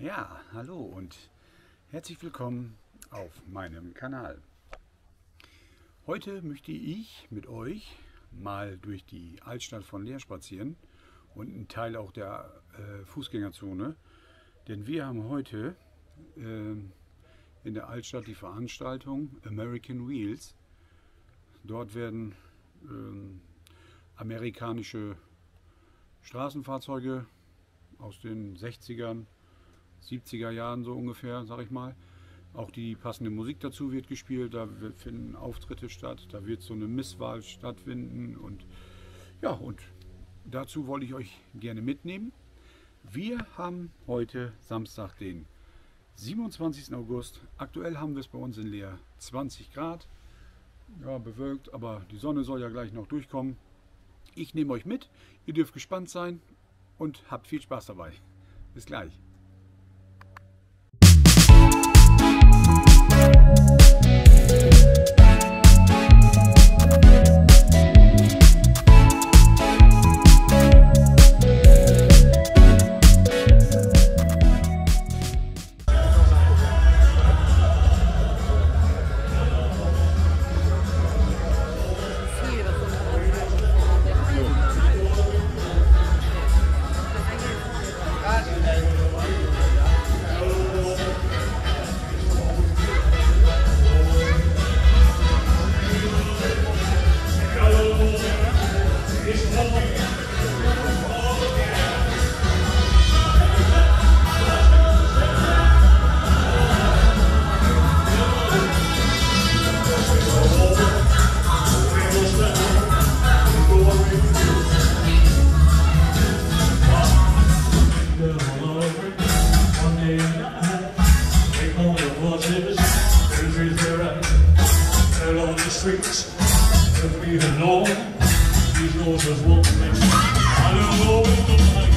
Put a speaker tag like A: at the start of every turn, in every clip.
A: Ja, hallo und herzlich willkommen auf meinem Kanal. Heute möchte ich mit euch mal durch die Altstadt von Leer spazieren und einen Teil auch der äh, Fußgängerzone. Denn wir haben heute äh, in der Altstadt die Veranstaltung American Wheels. Dort werden äh, amerikanische Straßenfahrzeuge aus den 60ern 70er Jahren so ungefähr, sag ich mal. Auch die passende Musik dazu wird gespielt, da finden Auftritte statt, da wird so eine Misswahl stattfinden und ja, und dazu wollte ich euch gerne mitnehmen. Wir haben heute Samstag, den 27. August. Aktuell haben wir es bei uns in Leer 20 Grad. Ja, bewölkt, aber die Sonne soll ja gleich noch durchkommen. Ich nehme euch mit, ihr dürft gespannt sein und habt viel Spaß dabei. Bis gleich.
B: even know these roses won't. I don't know like a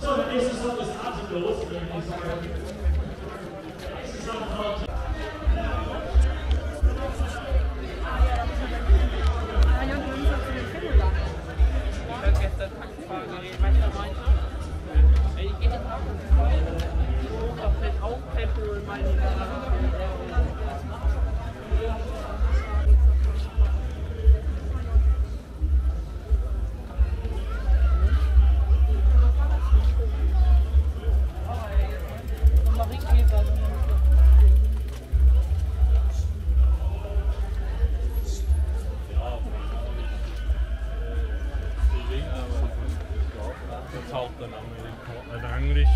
B: So,
C: nächstes Mal.
B: halt dann auch in
D: Englisch.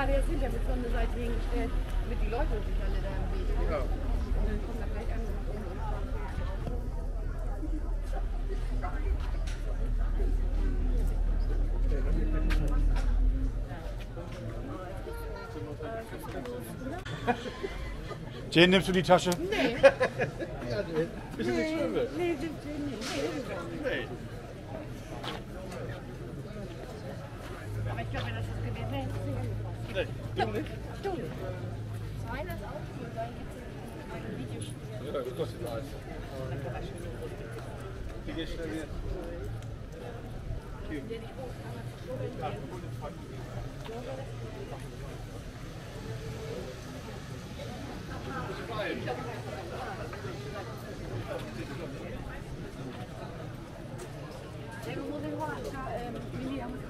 D: Gerade jetzt hinter mit so einer Seite hingestellt, damit die Leute sich alle da im Weg sind.
E: Ja.
D: Und dann kommt da gleich an.
A: Jane, nimmst du die Tasche?
D: Nee,
E: Bisschen nee. Schwimmel.
D: nee, nee, nee, auch nicht.
E: Nee.
D: Aber ich glaube, das ist gewesen. Nee, das ist nicht angepasst.
E: Nee, du nicht?
D: Du nicht. Zwei ist auch cool, dann gibt es ein Videospiel.
E: Ja, das kostet Eis. Wie geht's schnell jetzt?
D: Ja, du musst den Horn, ähm, Lili, haben wir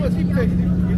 D: ¿Cómo
E: decirte?